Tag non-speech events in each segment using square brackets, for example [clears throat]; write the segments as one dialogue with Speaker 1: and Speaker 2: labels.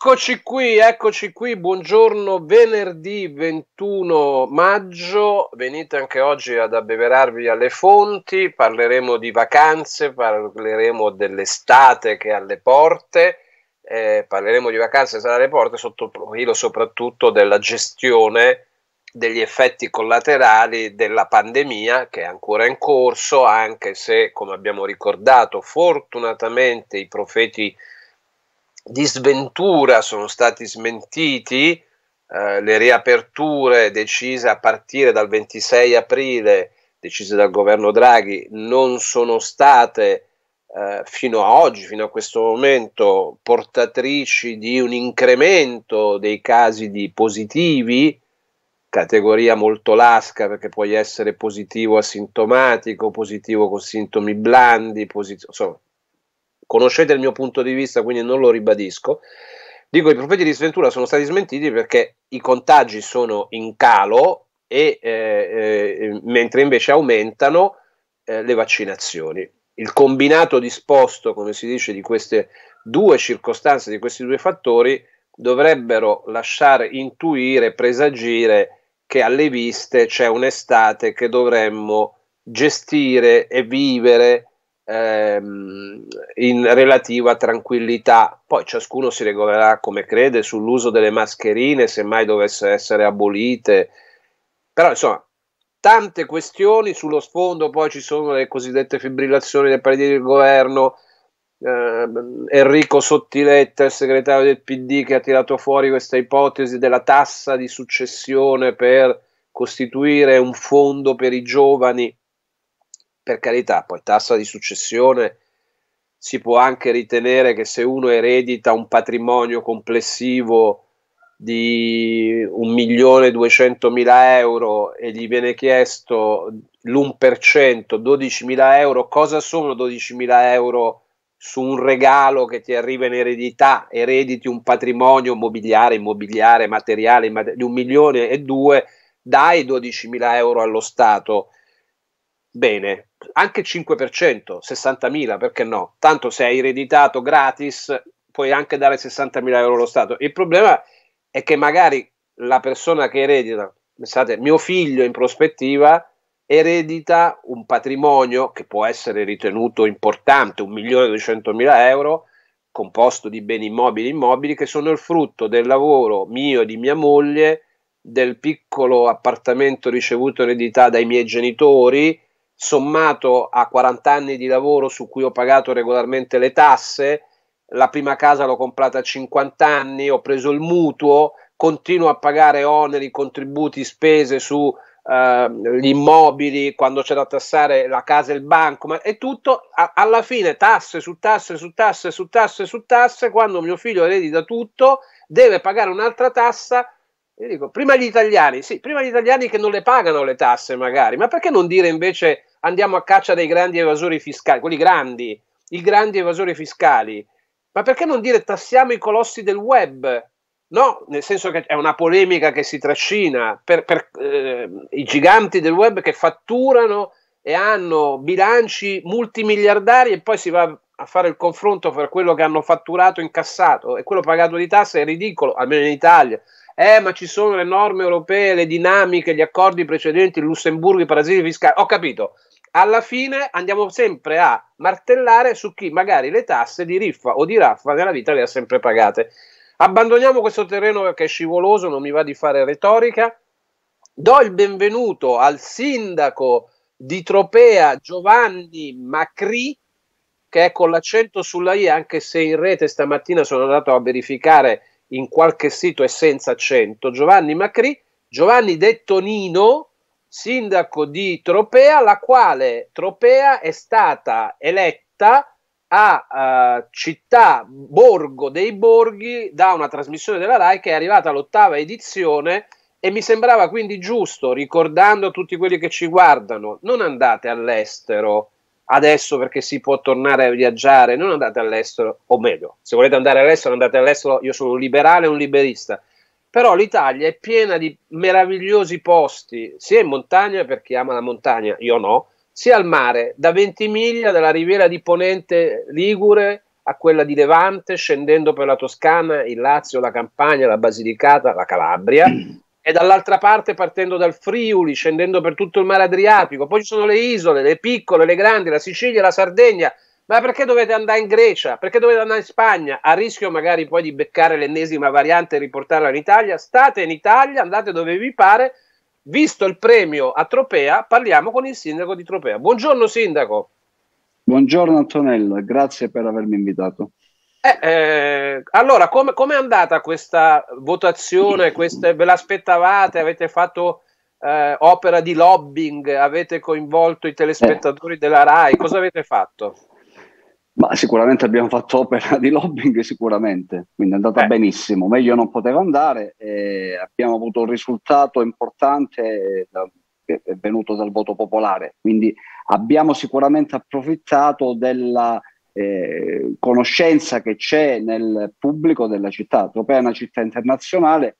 Speaker 1: Eccoci qui, eccoci qui, buongiorno, venerdì 21 maggio, venite anche oggi ad abbeverarvi alle fonti, parleremo di vacanze, parleremo dell'estate che è alle porte, eh, parleremo di vacanze che è alle porte sotto il profilo soprattutto della gestione degli effetti collaterali della pandemia che è ancora in corso, anche se, come abbiamo ricordato, fortunatamente i profeti di sventura sono stati smentiti, eh, le riaperture decise a partire dal 26 aprile, decise dal governo Draghi, non sono state eh, fino a oggi, fino a questo momento, portatrici di un incremento dei casi di positivi, categoria molto lasca perché puoi essere positivo asintomatico, positivo con sintomi blandi, posit- insomma, conoscete il mio punto di vista, quindi non lo ribadisco. Dico, i profeti di sventura sono stati smentiti perché i contagi sono in calo e eh, eh, mentre invece aumentano eh, le vaccinazioni. Il combinato disposto, come si dice, di queste due circostanze, di questi due fattori, dovrebbero lasciare intuire, presagire che alle viste c'è un'estate che dovremmo gestire e vivere ehm, in relativa tranquillità. Poi ciascuno si regolerà come crede sull'uso delle mascherine, se mai dovesse essere abolite. Però insomma, tante questioni sullo sfondo, poi ci sono le cosiddette fibrillazioni dei partiti del governo. Eh, Enrico Sottiletta, il segretario del PD, che ha tirato fuori questa ipotesi della tassa di successione per costituire un fondo per i giovani per carità, poi tassa di successione si può anche ritenere che se uno eredita un patrimonio complessivo di 1.200.000 euro e gli viene chiesto l'1%, 12.000 euro, cosa sono 12.000 euro su un regalo che ti arriva in eredità, erediti un patrimonio mobiliare, immobiliare, materiale di un milione e due, dai 12.000 euro allo Stato bene, anche 5%, 60.000, perché no? Tanto se hai ereditato gratis puoi anche dare 60.000 euro allo Stato. Il problema è che magari la persona che eredita, pensate, mio figlio in prospettiva eredita un patrimonio che può essere ritenuto importante, 1.200.000 euro, composto di beni immobili e immobili, che sono il frutto del lavoro mio e di mia moglie, del piccolo appartamento ricevuto in eredità dai miei genitori, sommato a 40 anni di lavoro su cui ho pagato regolarmente le tasse, la prima casa l'ho comprata a 50 anni, ho preso il mutuo, continuo a pagare oneri, contributi, spese su Uh, gli immobili, quando c'è da tassare la casa e il banco, ma è tutto a, alla fine tasse su tasse su tasse su tasse su tasse. Quando mio figlio eredita tutto, deve pagare un'altra tassa. Io dico, prima gli italiani, sì, prima gli italiani che non le pagano le tasse, magari, ma perché non dire invece andiamo a caccia dei grandi evasori fiscali, quelli grandi, i grandi evasori fiscali. Ma perché non dire tassiamo i colossi del web? No, nel senso che è una polemica che si trascina per, per eh, i giganti del web che fatturano e hanno bilanci multimiliardari e poi si va a fare il confronto fra quello che hanno fatturato incassato e quello pagato di tasse è ridicolo, almeno in Italia. Eh, ma ci sono le norme europee, le dinamiche, gli accordi precedenti, il Lussemburgo, i paradisi fiscali. Ho capito, alla fine andiamo sempre a martellare su chi magari le tasse di riffa o di raffa nella vita le ha sempre pagate. Abbandoniamo questo terreno perché è scivoloso, non mi va di fare retorica. Do il benvenuto al sindaco di Tropea Giovanni Macri, che è con l'accento sulla I, anche se in rete stamattina sono andato a verificare in qualche sito è senza accento. Giovanni Macri, Giovanni detto Nino, sindaco di Tropea, la quale Tropea è stata eletta a uh, città borgo dei borghi da una trasmissione della RAI che è arrivata all'ottava edizione e mi sembrava quindi giusto, ricordando a tutti quelli che ci guardano, non andate all'estero adesso perché si può tornare a viaggiare, non andate all'estero, o meglio, se volete andare all'estero andate all'estero, io sono un liberale e un liberista, però l'Italia è piena di meravigliosi posti, sia in montagna per chi ama la montagna, io no, sia al mare, da Ventimiglia, dalla riviera di Ponente Ligure a quella di Levante, scendendo per la Toscana, il Lazio, la Campania, la Basilicata, la Calabria, [clears throat] e dall'altra parte partendo dal Friuli, scendendo per tutto il mare Adriatico. Poi ci sono le isole, le piccole, le grandi, la Sicilia, la Sardegna. Ma perché dovete andare in Grecia? Perché dovete andare in Spagna? A rischio magari poi di beccare l'ennesima variante e riportarla in Italia? State in Italia, andate dove vi pare. Visto il premio a Tropea, parliamo con il sindaco di Tropea. Buongiorno sindaco.
Speaker 2: Buongiorno Antonello e grazie per avermi invitato.
Speaker 1: Eh, eh, allora, come è andata questa votazione? Queste, ve l'aspettavate? Avete fatto eh, opera di lobbying? Avete coinvolto i telespettatori eh. della RAI? Cosa avete fatto?
Speaker 2: Ma sicuramente abbiamo fatto opera di lobbying, sicuramente, quindi è andata eh. benissimo, meglio non poteva andare, abbiamo avuto un risultato importante che è venuto dal voto popolare, quindi abbiamo sicuramente approfittato della eh, conoscenza che c'è nel pubblico della città. Tropea è una città internazionale,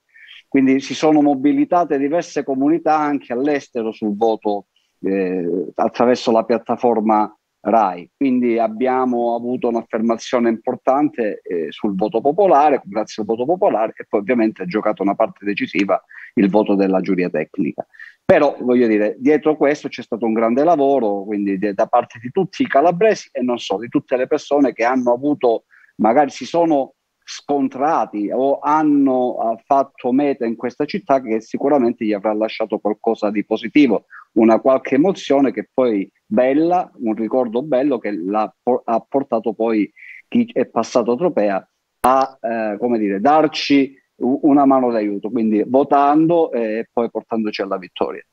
Speaker 2: quindi si sono mobilitate diverse comunità anche all'estero sul voto eh, attraverso la piattaforma RAI. Quindi abbiamo avuto un'affermazione importante eh, sul voto popolare, grazie al voto popolare, e poi ovviamente ha giocato una parte decisiva il voto della giuria tecnica. Però voglio dire, dietro questo c'è stato un grande lavoro, quindi de- da parte di tutti i calabresi e non solo, di tutte le persone che hanno avuto, magari si sono scontrati o hanno fatto meta in questa città che sicuramente gli avrà lasciato qualcosa di positivo, una qualche emozione che poi bella, un ricordo bello che ha portato poi chi è passato a Tropea a eh, come dire, darci una mano d'aiuto, quindi votando e poi portandoci alla vittoria.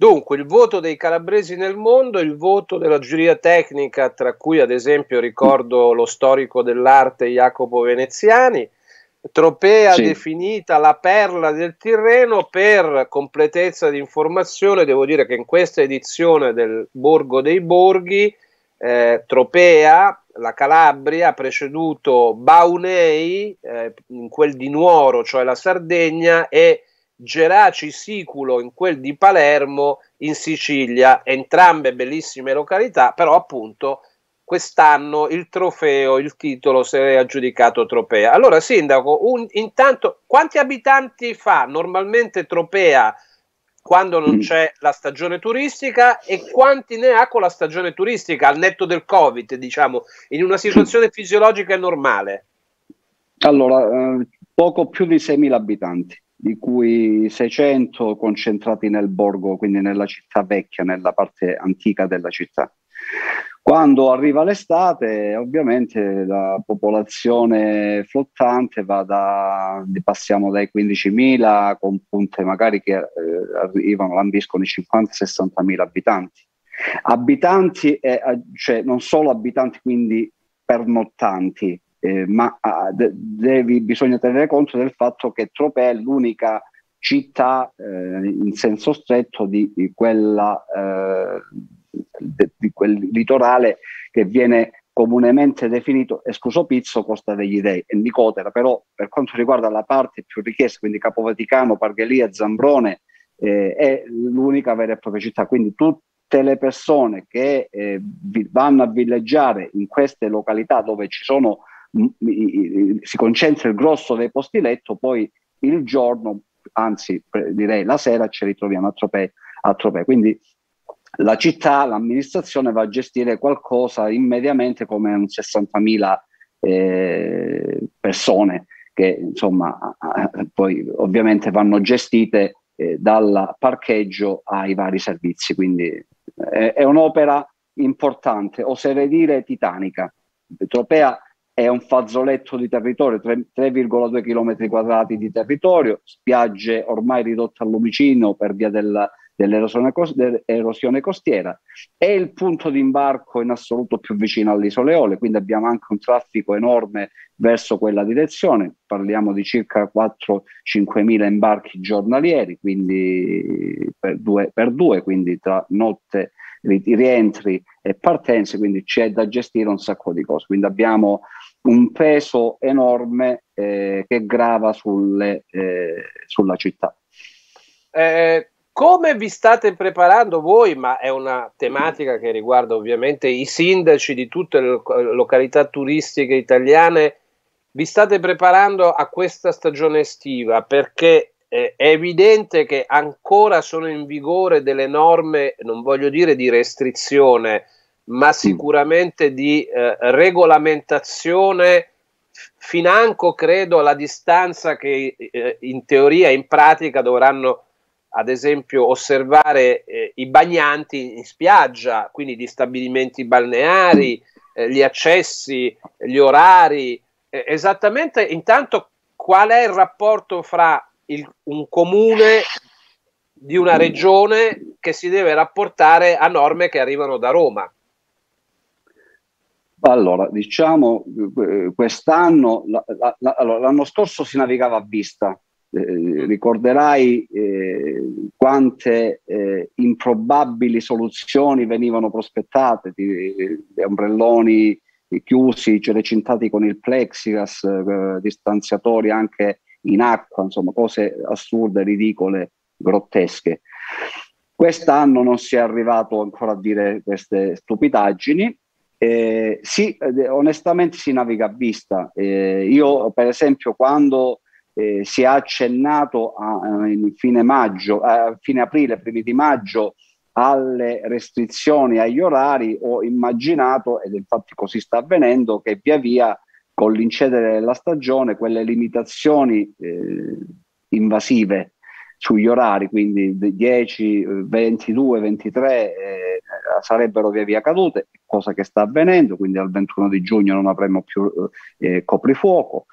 Speaker 1: Dunque, il voto dei calabresi nel mondo, il voto della giuria tecnica, tra cui ad esempio ricordo lo storico dell'arte Jacopo Veneziani, Tropea sì. definita la perla del Tirreno per completezza di informazione, devo dire che in questa edizione del Borgo dei Borghi, eh, Tropea, la Calabria, ha preceduto Baunei, eh, in quel di Nuoro, cioè la Sardegna, e Geraci Siculo in quel di Palermo in Sicilia, entrambe bellissime località, però appunto quest'anno il trofeo, il titolo si è aggiudicato Tropea. Allora, Sindaco, un, intanto quanti abitanti fa normalmente Tropea quando non mm. c'è la stagione turistica e quanti ne ha con la stagione turistica al netto del Covid, diciamo, in una situazione fisiologica normale?
Speaker 2: Allora, eh, poco più di 6.000 abitanti di cui 600 concentrati nel borgo, quindi nella città vecchia, nella parte antica della città. Quando arriva l'estate, ovviamente la popolazione flottante va da, passiamo dai 15.000 con punte magari che eh, arrivano, lambiscono i 50-60 mila abitanti. Abitanti, eh, cioè non solo abitanti quindi pernottanti, eh, ma ah, de- devi, bisogna tenere conto del fatto che Tropea è l'unica città eh, in senso stretto di, di, quella, eh, de- di, quel litorale che viene comunemente definito, escluso Pizzo, Costa degli Dei e Nicotera, però per quanto riguarda la parte più richiesta, quindi Capo Vaticano, Parghelia, Zambrone, eh, è l'unica vera e propria città, quindi tutte le persone che eh, vanno a villeggiare in queste località dove ci sono si concentra il grosso dei posti letto, poi il giorno, anzi direi la sera, ci ritroviamo a Tropea. A Tropea. Quindi la città, l'amministrazione va a gestire qualcosa immediatamente come un 60.000 eh, persone che insomma poi ovviamente vanno gestite eh, dal parcheggio ai vari servizi. Quindi eh, è un'opera importante, oserei dire titanica. Tropea è un fazzoletto di territorio, 3,2 km quadrati di territorio, spiagge ormai ridotte al lumicino per via del, dell'erosione, dell'erosione costiera, è il punto di imbarco in assoluto più vicino all'isola Eole, quindi abbiamo anche un traffico enorme verso quella direzione, parliamo di circa 4-5 mila imbarchi giornalieri, quindi per due, per due, quindi tra notte, rientri e partenze, quindi c'è da gestire un sacco di cose. Quindi abbiamo un peso enorme eh, che grava sulle, eh, sulla città.
Speaker 1: Eh, come vi state preparando voi? Ma è una tematica che riguarda ovviamente i sindaci di tutte le località turistiche italiane. Vi state preparando a questa stagione estiva perché eh, è evidente che ancora sono in vigore delle norme, non voglio dire di restrizione, ma sicuramente di eh, regolamentazione financo credo alla distanza che eh, in teoria e in pratica dovranno ad esempio osservare eh, i bagnanti in spiaggia, quindi gli stabilimenti balneari, eh, gli accessi, gli orari, esattamente intanto qual è il rapporto fra il, un comune di una regione che si deve rapportare a norme che arrivano da Roma.
Speaker 2: Allora, diciamo, eh, quest'anno, la, la, la, l'anno scorso si navigava a vista, eh, ricorderai eh, quante eh, improbabili soluzioni venivano prospettate, di, di ombrelloni chiusi, cioè recintati con il plexiglas, eh, distanziatori anche in acqua, insomma cose assurde, ridicole, grottesche. Quest'anno non si è arrivato ancora a dire queste stupidaggini. Eh, sì, onestamente si naviga a vista. Eh, io, per esempio, quando eh, si è accennato a, in fine maggio, a fine aprile, primi di maggio, alle restrizioni agli orari, ho immaginato, ed infatti così sta avvenendo, che via via con l'incedere della stagione quelle limitazioni eh, invasive sugli orari, quindi 10, 22, 23 eh, sarebbero via via cadute, cosa che sta avvenendo, quindi al 21 di giugno non avremo più eh, coprifuoco.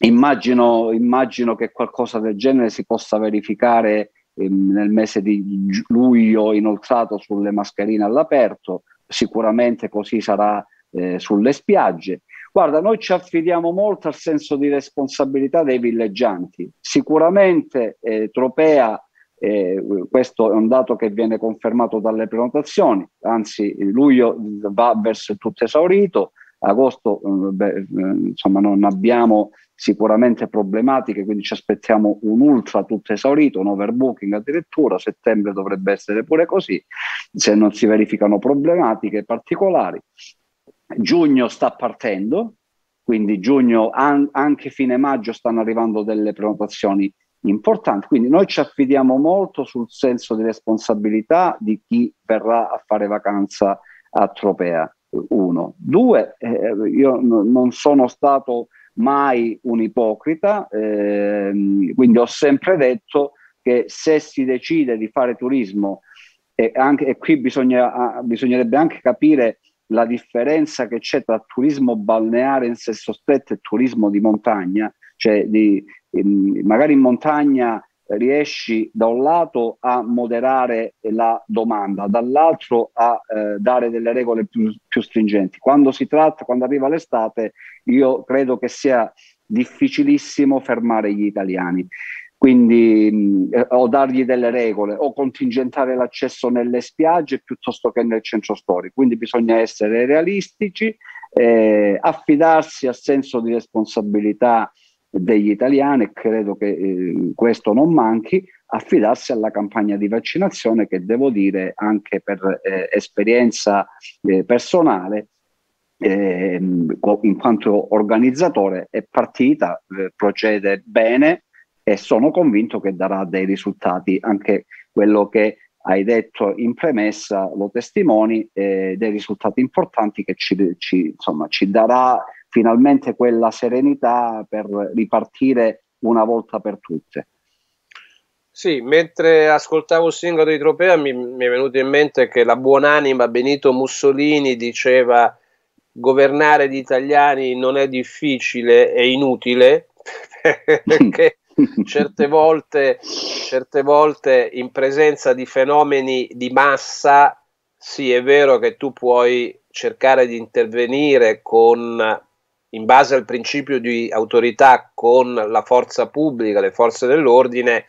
Speaker 2: Immagino, immagino, che qualcosa del genere si possa verificare ehm, nel mese di luglio inoltrato sulle mascherine all'aperto, sicuramente così sarà eh, sulle spiagge. Guarda, noi ci affidiamo molto al senso di responsabilità dei villeggianti. Sicuramente eh, Tropea, eh, questo è un dato che viene confermato dalle prenotazioni, anzi luglio va verso il tutto esaurito, agosto eh, beh, eh, insomma non abbiamo sicuramente problematiche, quindi ci aspettiamo un ultra tutto esaurito, un overbooking addirittura, settembre dovrebbe essere pure così, se non si verificano problematiche particolari. Giugno sta partendo, quindi giugno, an- anche fine maggio stanno arrivando delle prenotazioni importanti, quindi noi ci affidiamo molto sul senso di responsabilità di chi verrà a fare vacanza a Tropea. Uno. Due, eh, io n- non sono stato mai un ipocrita, eh, quindi ho sempre detto che se si decide di fare turismo, e, anche, e qui bisogna, bisognerebbe anche capire la differenza che c'è tra turismo balneare in senso stretto e turismo di montagna, cioè di, magari in montagna riesci da un lato a moderare la domanda, dall'altro a eh, dare delle regole più, più, stringenti. Quando si tratta, quando arriva l'estate, io credo che sia difficilissimo fermare gli italiani quindi eh, o dargli delle regole o contingentare l'accesso nelle spiagge piuttosto che nel centro storico. Quindi bisogna essere realistici, eh, affidarsi al senso di responsabilità degli italiani credo che eh, questo non manchi, affidarsi alla campagna di vaccinazione che devo dire anche per eh, esperienza eh, personale ehm, in quanto organizzatore è partita, eh, procede bene, e sono convinto che darà dei risultati. Anche quello che hai detto in premessa lo testimoni, eh, dei risultati importanti che ci, ci, insomma, ci darà finalmente quella serenità per ripartire una volta per tutte.
Speaker 1: Sì, mentre ascoltavo il singolo di Tropea mi, mi, è venuto in mente che la buonanima Benito Mussolini diceva governare gli italiani non è difficile, è inutile, [laughs] perché certe volte, certe volte in presenza di fenomeni di massa, sì è vero che tu puoi cercare di intervenire con, in base al principio di autorità con la forza pubblica, le forze dell'ordine,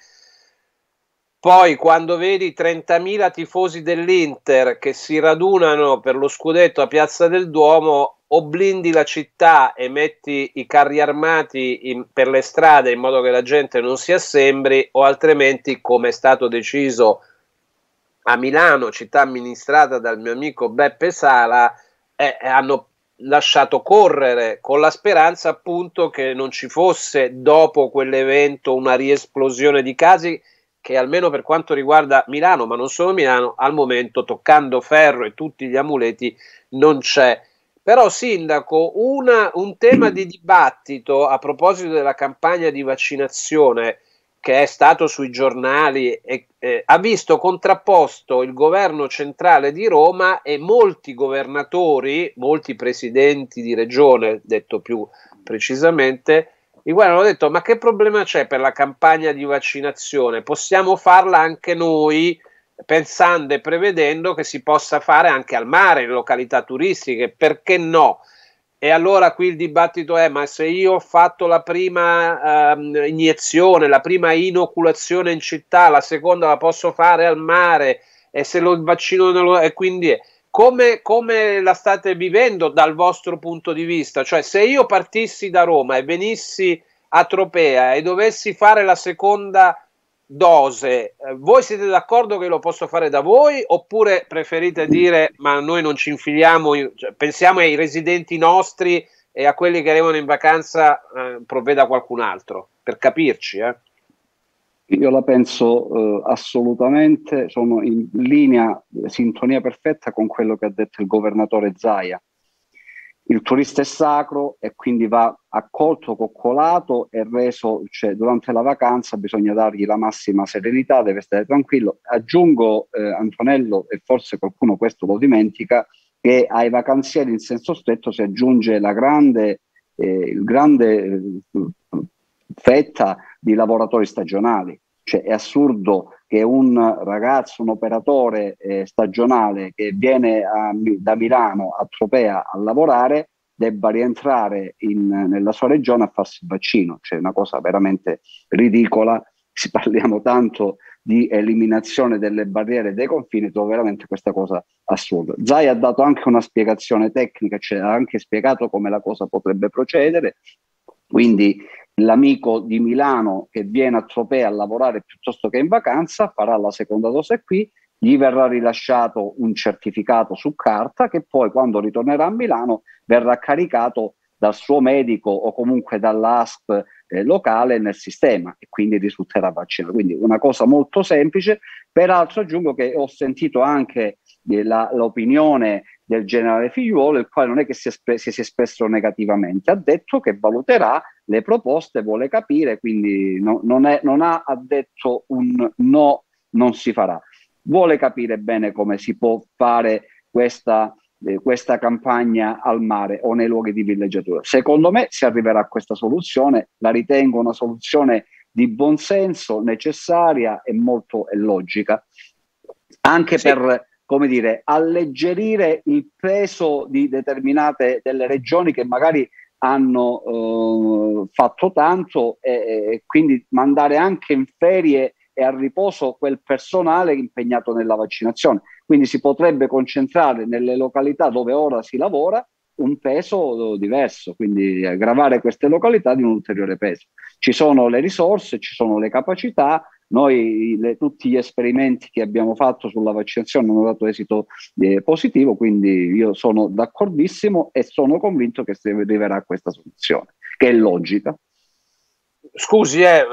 Speaker 1: poi quando vedi 30.000 tifosi dell'Inter che si radunano per lo scudetto a Piazza del Duomo, o blindi la città e metti i carri armati in, per le strade in modo che la gente non si assembri, o altrimenti, come è stato deciso a Milano, città amministrata dal mio amico Beppe Sala, eh, hanno lasciato correre con la speranza appunto che non ci fosse dopo quell'evento una riesplosione di casi che almeno per quanto riguarda Milano, ma non solo Milano, al momento toccando ferro e tutti gli amuleti non c'è. Però, Sindaco, una, un tema di dibattito a proposito della campagna di vaccinazione che è stato sui giornali e eh, ha visto contrapposto il governo centrale di Roma e molti governatori, molti presidenti di regione, detto più precisamente, i quali hanno detto ma che problema c'è per la campagna di vaccinazione? Possiamo farla anche noi pensando e prevedendo che si possa fare anche al mare, in località turistiche, perché no? E allora qui il dibattito è: ma se io ho fatto la prima uh, iniezione, la prima inoculazione in città, la seconda la posso fare al mare, e se lo, vaccino non lo. E quindi come, come la state vivendo dal vostro punto di vista? Cioè, se io partissi da Roma e venissi a Tropea e dovessi fare la seconda dose, eh, voi siete d'accordo che lo posso fare da voi oppure preferite dire ma noi non ci infiliamo, cioè, pensiamo ai residenti nostri e a quelli che arrivano in vacanza eh, provveda qualcun altro, per capirci. Eh?
Speaker 2: Io la penso eh, assolutamente, sono in linea, sintonia perfetta con quello che ha detto il governatore Zaia il turista è sacro e quindi va accolto, coccolato e reso, cioè durante la vacanza bisogna dargli la massima serenità, deve stare tranquillo. Aggiungo, eh, Antonello, e forse qualcuno questo lo dimentica, che ai vacanzieri in senso stretto si aggiunge la grande, eh, grande eh, fetta di lavoratori stagionali. Cioè è assurdo che un ragazzo, un operatore eh, stagionale che viene a, da Milano a Tropea a lavorare debba rientrare in, nella sua regione a farsi il vaccino, cioè una cosa veramente ridicola. Si parliamo tanto di eliminazione delle barriere dei confini, trovo veramente questa cosa assurda. Zai ha dato anche una spiegazione tecnica, cioè ha anche spiegato come la cosa potrebbe procedere, quindi l'amico di Milano che viene a Tropea a lavorare piuttosto che in vacanza farà la seconda dose qui, gli verrà rilasciato un certificato su carta che poi quando ritornerà a Milano verrà caricato dal suo medico o comunque dall'ASP eh, locale nel sistema e quindi risulterà vaccinato. Quindi una cosa molto semplice. Peraltro aggiungo che ho sentito anche eh, la, l'opinione del generale figliuolo, il quale non è che si, espre- si sia espresso negativamente, ha detto che valuterà le proposte, vuole capire, quindi no, non, è, non ha, ha detto un no, non si farà. Vuole capire bene come si può fare questa eh, questa campagna al mare o nei luoghi di villeggiatura. Secondo me si arriverà a questa soluzione, la ritengo una soluzione di buonsenso, necessaria e molto e logica, anche sì. per come dire, alleggerire il peso di determinate delle regioni che magari hanno eh, fatto tanto e, e, quindi mandare anche in ferie e a riposo quel personale impegnato nella vaccinazione. Quindi si potrebbe concentrare nelle località dove ora si lavora un peso diverso, quindi aggravare queste località di un ulteriore peso. Ci sono le risorse, ci sono le capacità, noi le, tutti gli esperimenti che abbiamo fatto sulla vaccinazione hanno dato esito eh, positivo, quindi io sono d'accordissimo e sono convinto che si arriverà a questa soluzione, che è logica.
Speaker 1: Scusi, eh,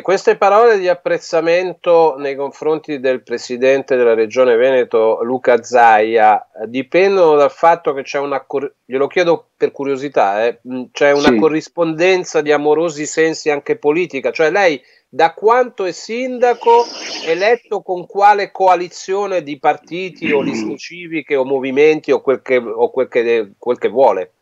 Speaker 1: queste parole di apprezzamento nei confronti del presidente della regione Veneto, Luca Zaia, dipendono dal fatto che c'è una, glielo chiedo per curiosità, eh, c'è una sì. corrispondenza di amorosi sensi anche politica, cioè lei da quanto è sindaco eletto con quale coalizione di partiti o liste civiche o movimenti o quel che, o quel che, quel che vuole?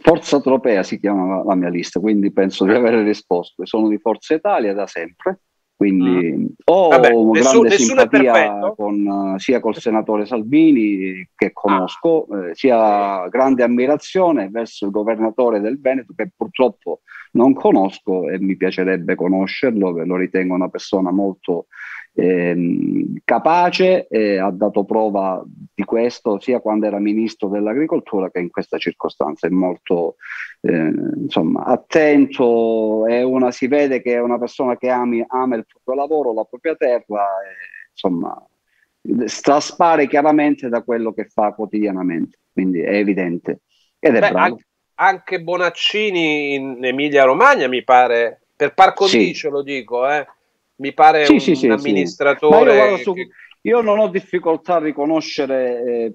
Speaker 2: Forza Tropea si chiama la mia lista, quindi penso di aver risposto. Sono di Forza Italia da sempre, quindi mm. ho Vabbè, grande nessun, simpatia con, sia col senatore Salvini che conosco, ah. eh, sia grande ammirazione verso il governatore del Veneto che purtroppo non conosco e mi piacerebbe conoscerlo, lo ritengo una persona molto ehm, capace e ha dato prova di questo sia quando era ministro dell'agricoltura che in questa circostanza. È molto eh, insomma, attento, è una, si vede che è una persona che ami, ama il proprio lavoro, la propria terra, e, insomma, traspare chiaramente da quello che fa quotidianamente, quindi è evidente. Ed è Beh, bravo.
Speaker 1: Anche, anche Bonaccini in Emilia Romagna mi pare, per par condicio sì. lo dico, eh mi pare sì, un, sì, sì, amministratore.
Speaker 2: Io, che... io, non ho difficoltà a riconoscere, eh,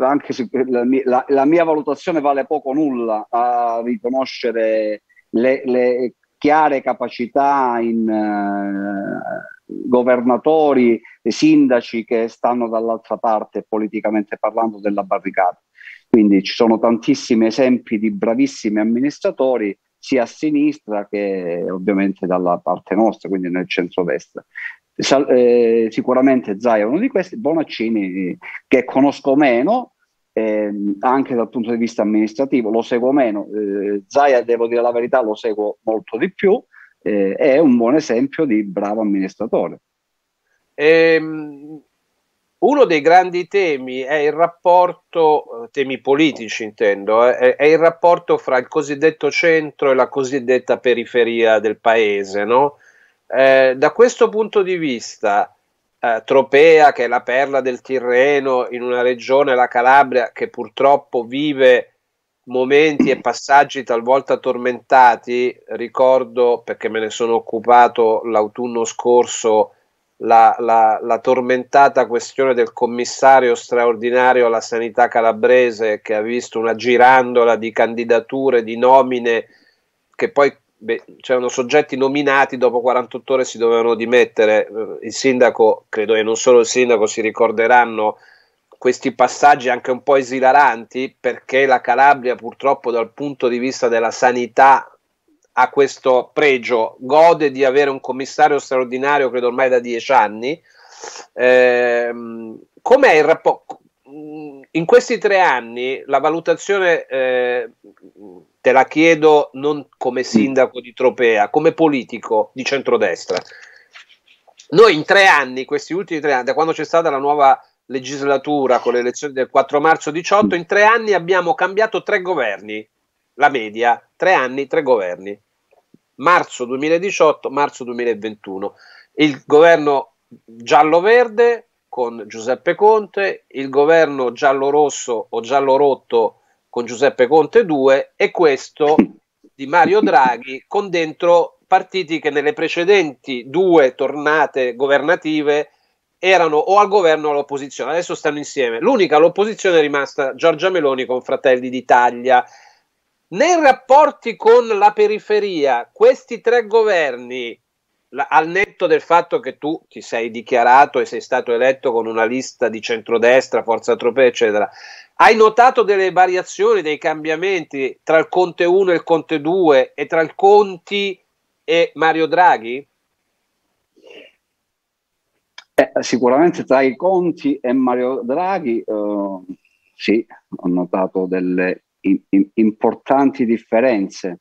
Speaker 2: anche se la, la, la, mia valutazione vale poco nulla, a riconoscere le, le chiare capacità in uh, governatori e sindaci che stanno dall'altra parte, politicamente parlando, della barricata. Quindi ci sono tantissimi esempi di bravissimi amministratori sia a sinistra che ovviamente dalla parte nostra, quindi nel centro-destra. Sal- eh, sicuramente Zai è uno di questi, Bonaccini che conosco meno, eh, anche dal punto di vista amministrativo, lo seguo meno, eh, Zaia devo dire la verità, lo seguo molto di più, eh, è un buon esempio di bravo amministratore.
Speaker 1: Ehm, uno dei grandi temi è il rapporto, eh, temi politici intendo, eh, è, il rapporto fra il cosiddetto centro e la cosiddetta periferia del paese. No? Eh, da questo punto di vista, eh, Tropea, che è la perla del Tirreno, in una regione, la Calabria, che purtroppo vive momenti e passaggi talvolta tormentati, ricordo perché me ne sono occupato l'autunno scorso la, la, la, tormentata questione del commissario straordinario alla sanità calabrese che ha visto una girandola di candidature, di nomine che poi beh, c'erano soggetti nominati, dopo 48 ore si dovevano dimettere. Eh, il sindaco, credo e non solo il sindaco, si ricorderanno questi passaggi anche un po' esilaranti perché la Calabria purtroppo dal punto di vista della sanità ha questo pregio, gode di avere un commissario straordinario, credo ormai da dieci anni. Eh, com'è il rapporto? In questi tre anni la valutazione eh, te la chiedo non come sindaco di Tropea, come politico di centrodestra. Noi in tre anni, questi ultimi tre anni, da quando c'è stata la nuova legislatura con le elezioni del 4 marzo 18, in tre anni abbiamo cambiato tre governi, la media, tre anni, tre governi marzo 2018, marzo 2021. Il governo giallo-verde con Giuseppe Conte, il governo giallo-rosso o giallo-rotto con Giuseppe Conte 2 e questo di Mario Draghi con dentro partiti che nelle precedenti due tornate governative erano o al governo o all'opposizione, adesso stanno insieme. L'unica all'opposizione è rimasta Giorgia Meloni con Fratelli d'Italia nei rapporti con la periferia, questi tre governi, al netto del fatto che tu ti sei dichiarato e sei stato eletto con una lista di centrodestra, Forza Tropea, eccetera, hai notato delle variazioni, dei cambiamenti tra il Conte 1 e il Conte 2 e tra il Conti e Mario Draghi?
Speaker 2: Eh, sicuramente tra i Conti e Mario Draghi, uh, sì, ho notato delle in, in, importanti differenze.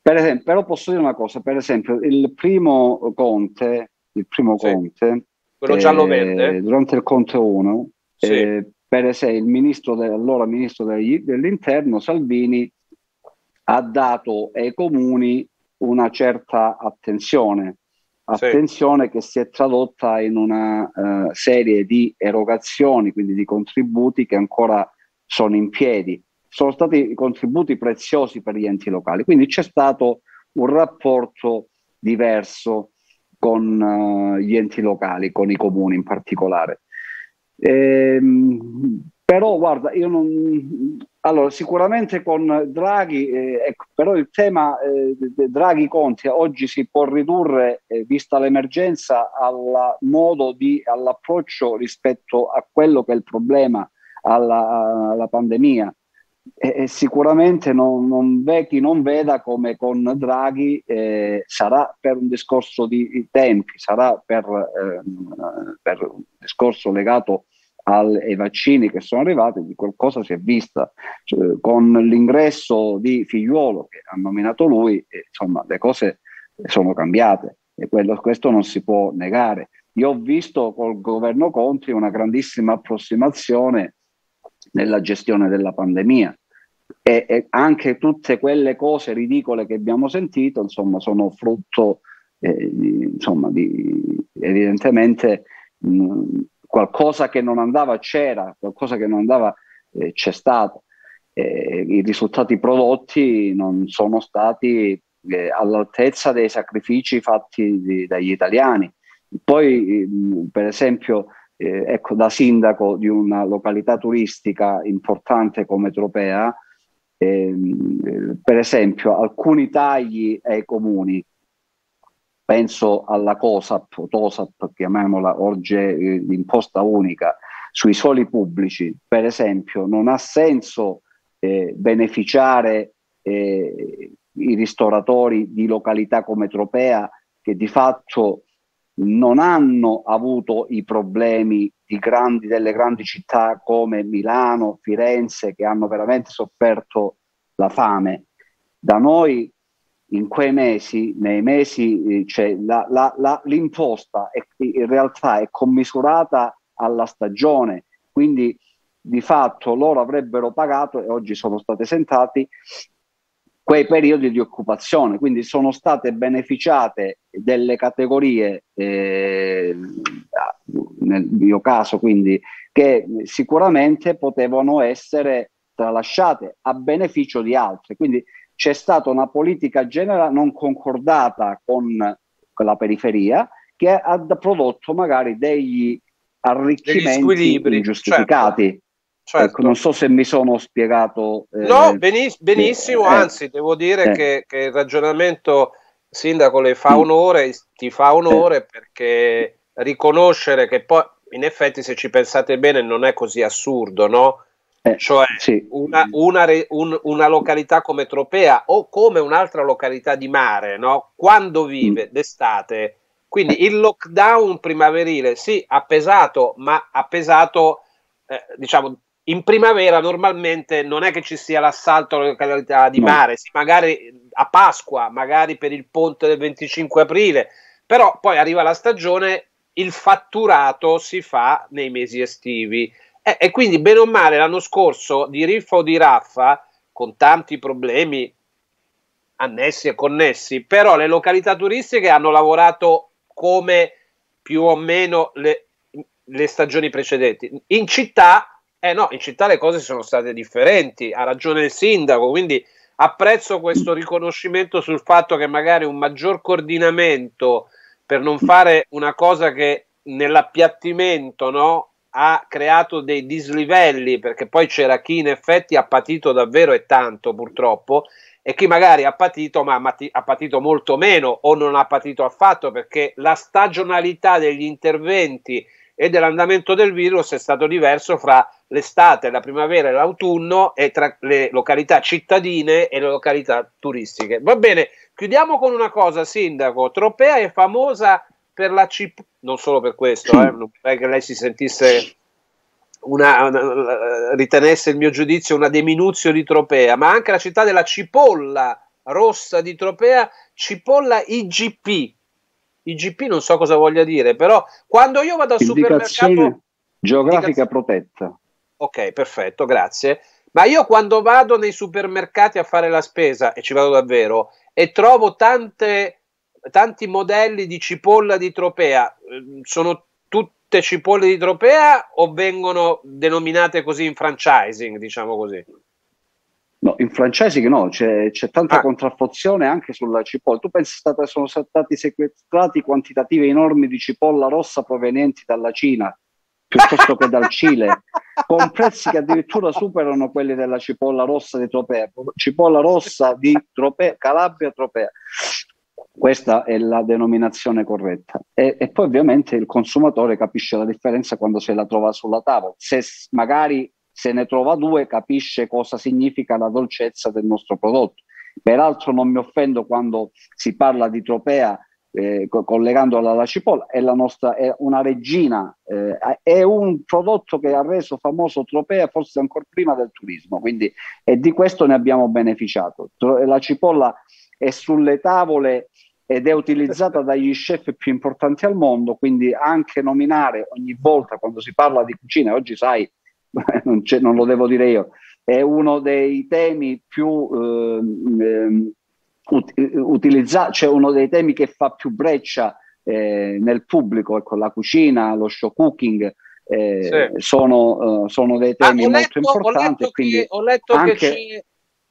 Speaker 2: Per esempio, però posso dire una cosa, per esempio, il primo Conte, il primo sì. Conte,
Speaker 1: quello giallo-verde,
Speaker 2: eh, durante il Conte 1, sì. eh, per esempio, il ministro de, allora ministro dell'interno Salvini ha dato ai comuni una certa attenzione, attenzione sì. che si è tradotta in una uh, serie di erogazioni, quindi di contributi che ancora sono in piedi sono stati contributi preziosi per gli enti locali. Quindi c'è stato un rapporto diverso con uh, gli enti locali, con i comuni in particolare. Ehm, però guarda, io non... Allora, sicuramente con Draghi, eh, ecco, però il tema eh, Draghi-Conti oggi si può ridurre, eh, vista l'emergenza, al modo di, all'approccio rispetto a quello che è il problema alla, alla pandemia e, sicuramente non, non ve, chi non veda come con Draghi eh, sarà per un discorso di tempi, sarà per, eh, per un discorso legato al, ai vaccini che sono arrivati, di qualcosa si è vista cioè, con l'ingresso di figliuolo che ha nominato lui, e, insomma le cose sono cambiate. e quello, questo non si può negare. Io ho visto col governo Conti una grandissima approssimazione nella gestione della pandemia e, e, anche tutte quelle cose ridicole che abbiamo sentito, insomma, sono frutto eh, di, insomma, di evidentemente mh, qualcosa che non andava c'era, qualcosa che non andava eh, c'è stato. Eh, I risultati prodotti non sono stati eh, all'altezza dei sacrifici fatti di, dagli italiani. Poi, mh, per esempio, eh, ecco, da sindaco di una località turistica importante come Tropea, ehm, per esempio, alcuni tagli ai comuni, penso alla COSAP o TOSAP, chiamiamola oggi eh, imposta unica, sui soli pubblici, per esempio, non ha senso eh, beneficiare eh, i ristoratori di località come Tropea che di fatto non hanno avuto i problemi grandi, delle grandi città come Milano, Firenze, che hanno veramente sofferto la fame. Da noi in quei mesi, nei mesi, eh, cioè, la, la, la, l'imposta è, in realtà è commisurata alla stagione, quindi di fatto loro avrebbero pagato e oggi sono stati esentati quei periodi di occupazione, quindi sono state beneficiate delle categorie, eh, nel mio caso, quindi, che sicuramente potevano essere tralasciate a beneficio di altre. Quindi c'è stata una politica generale non concordata con, con la periferia che ha prodotto magari degli arricchimenti ingiustificati. Certo. Certo. Ecco, non so se mi sono spiegato.
Speaker 1: Eh, no, beniss- benissimo, eh, anzi, devo dire eh. che, che, il ragionamento sindaco le fa onore, ti fa onore eh. perché riconoscere che poi, in effetti, se ci pensate bene, non è così assurdo, no? Eh, cioè, sì. una, una, un, una, località come Tropea o come un'altra località di mare, no? Quando vive mm. d'estate, quindi il lockdown primaverile sì, ha pesato, ma ha pesato, eh, diciamo, in primavera normalmente non è che ci sia l'assalto alle località di mare, sì, magari a Pasqua, magari per il ponte del 25 aprile, però poi arriva la stagione, il fatturato si fa nei mesi estivi. Eh, e quindi, bene o male, l'anno scorso di Riffa o di Raffa, con tanti problemi annessi e connessi, però le località turistiche hanno lavorato come più o meno le, le stagioni precedenti. In città eh no, in città le cose sono state differenti, ha ragione il sindaco, quindi apprezzo questo riconoscimento sul fatto che magari un maggior coordinamento per non fare una cosa che nell'appiattimento no, ha creato dei dislivelli, perché poi c'era chi in effetti ha patito davvero e tanto purtroppo, e chi magari ha patito, ma ha patito molto meno o non ha patito affatto, perché la stagionalità degli interventi e dell'andamento del virus è stato diverso fra l'estate, la primavera e l'autunno e tra le località cittadine e le località turistiche. Va bene, chiudiamo con una cosa, Sindaco. Tropea è famosa per la cipolla, non solo per questo, eh, non è che lei si sentisse una, una, ritenesse il mio giudizio una deminuzio di Tropea, ma anche la città della cipolla rossa di Tropea, cipolla IGP. IGP non so cosa voglia dire, però quando io vado al supermercato
Speaker 2: geografica protetta.
Speaker 1: Ok, perfetto, grazie. Ma io quando vado nei supermercati a fare la spesa, e ci vado davvero, e trovo tante, tanti modelli di cipolla di tropea, ehm, sono tutte cipolle di tropea o vengono denominate così in franchising, diciamo così?
Speaker 2: No, in franchising no, c'è, c'è tanta ah. contraffazione anche sulla cipolla. Tu pensi che sono stati sequestrati quantitativi enormi di cipolla rossa provenienti dalla Cina piuttosto che dal Cile, [laughs] con prezzi che addirittura superano quelli della cipolla rossa di Tropea, cipolla rossa di Tropea, Calabria Tropea. Questa è la denominazione corretta. E, e, poi ovviamente il consumatore capisce la differenza quando se la trova sulla tavola. Se magari se ne trova due, capisce cosa significa la dolcezza del nostro prodotto. Peraltro non mi offendo quando si parla di tropea eh, collegandola alla cipolla, è, la nostra, è una regina, eh, è un prodotto che ha reso famoso Tropea forse ancora prima del turismo, quindi e di questo ne abbiamo beneficiato. La cipolla è sulle tavole ed è utilizzata dagli chef più importanti al mondo, quindi anche nominare ogni volta quando si parla di cucina, oggi sai, [laughs] non, non lo devo dire io, è uno dei temi più eh, ut- utilizzati, cioè uno dei temi che fa più breccia eh, nel pubblico, ecco, la cucina, lo show cooking, eh, sì. sono, uh, sono, dei temi ah, molto letto, importanti.
Speaker 1: Ho letto, che, ho letto anche... che c'è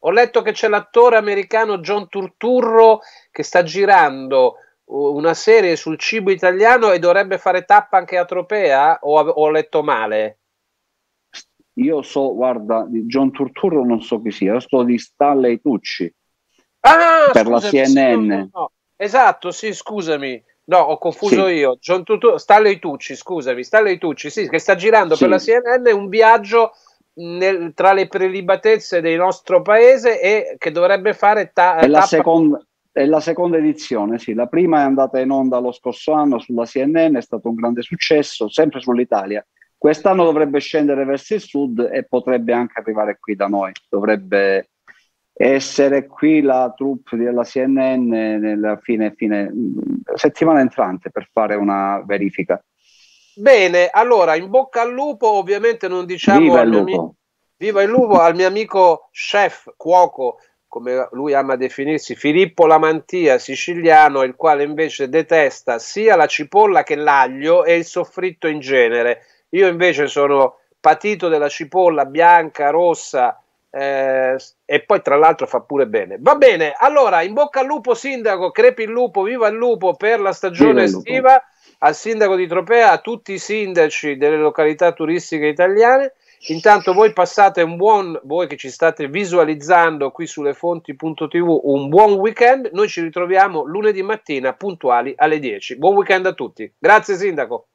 Speaker 1: ho letto che c'è l'attore americano John Turturro che sta girando una serie sul cibo italiano e dovrebbe fare tappa anche a Tropea o ho letto male?
Speaker 2: Io so, guarda, di John Turturro non so chi sia, sto di Stanley Tucci
Speaker 1: ah,
Speaker 2: per scusami, la CNN.
Speaker 1: no, no. Esatto, sì, scusami. No, ho confuso sì. io. John Turturro, Stanley Tucci, scusami, Stanley Tucci, sì, che sta girando sì. per la CNN un viaggio nel, tra le prelibatezze del nostro paese e che dovrebbe fare ta-
Speaker 2: è, la seconda, è la seconda edizione, sì. La prima è andata in onda lo scorso anno sulla CNN, è stato un grande successo, sempre sull'Italia. Quest'anno dovrebbe scendere verso il sud e potrebbe anche arrivare qui da noi. Dovrebbe essere qui la troupe della CNN nella fine, fine settimana entrante per fare una verifica.
Speaker 1: Bene, allora in bocca al lupo, ovviamente non diciamo
Speaker 2: viva il lupo, amico,
Speaker 1: viva il lupo al mio amico chef, cuoco, come lui ama definirsi, Filippo Lamantia, siciliano, il quale invece detesta sia la cipolla che l'aglio e il soffritto in genere. Io invece sono patito della cipolla bianca, rossa, eh, e poi tra l'altro fa pure bene. Va bene, allora in bocca al lupo sindaco, crepi il lupo, viva il lupo per la stagione estiva al sindaco di Tropea, a tutti i sindaci delle località turistiche italiane. Intanto voi passate un buon, voi che ci state visualizzando qui sulle fonti.tv, un buon weekend. Noi ci ritroviamo lunedì mattina puntuali alle 10. Buon weekend a tutti. Grazie sindaco.